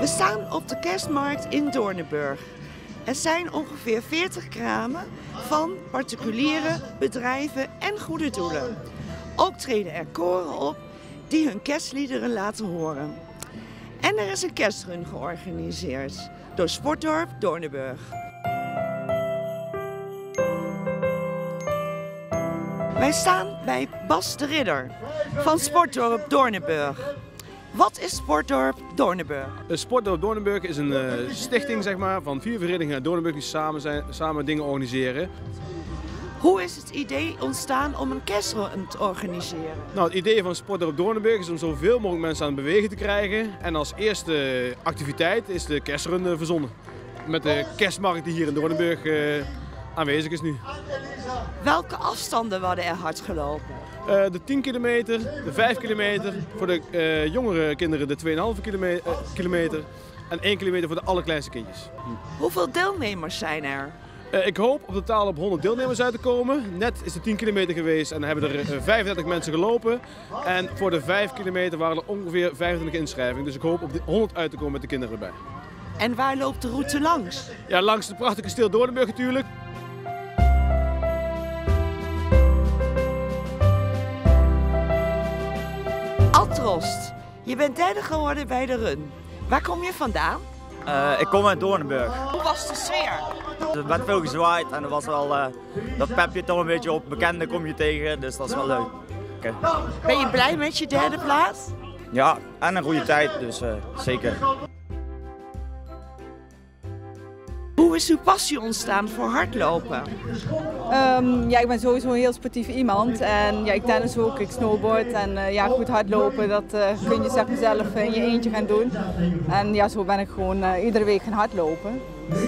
We staan op de kerstmarkt in Doornenburg. Er zijn ongeveer 40 kramen van particuliere bedrijven en goede doelen. Ook treden er koren op die hun kerstliederen laten horen. En er is een kerstrun georganiseerd door Sportdorp Doornenburg. Wij staan bij Bas de Ridder van Sportdorp Doornenburg. Wat is Sportdorp Doornenburg? Uh, Sportdorp Doornenburg is een uh, stichting zeg maar, van vier verenigingen uit Doornenburg die samen, zijn, samen dingen organiseren. Hoe is het idee ontstaan om een kerstrun te organiseren? Nou, het idee van Sportdorp Doornenburg is om zoveel mogelijk mensen aan het bewegen te krijgen. En als eerste activiteit is de kerstrun verzonnen. Met de kerstmarkt die hier in Doornenburg aanwezig is nu. Welke afstanden worden er hard gelopen? Uh, de 10 kilometer, de 5 kilometer, voor de uh, jongere kinderen de 2,5 kilometer, uh, kilometer en 1 kilometer voor de allerkleinste kindjes. Hoeveel deelnemers zijn er? ik hoop op totaal op 100 deelnemers uit te komen. Net is de 10 kilometer geweest en hebben er 35 mensen gelopen. En voor de 5 kilometer waren er ongeveer 25 inschrijvingen. Dus ik hoop op de 100 uit te komen met de kinderen erbij. En waar loopt de route langs? Ja, langs de prachtige Stil Doornenburg natuurlijk. Je bent derde geworden bij de run. Waar kom je vandaan? Uh, ik kom uit Doornenburg. Hoe was de sfeer? Er werd veel gezwaaid en er was wel, uh, dat pep je toch een beetje op. Bekenden kom je tegen, dus dat is wel leuk. Okay. Ben je blij met je derde plaats? Ja, en een goede tijd, dus uh, zeker. Hoe is uw passie ontstaan voor hardlopen? Um, ja, ik ben sowieso een heel sportief iemand. En ja, ik tennis ook, ik snowboard. En uh, ja, goed hardlopen, dat uh, kun je zeg zelf in je eentje gaan doen. En ja, zo ben ik gewoon uh, iedere week gaan hardlopen. Dus,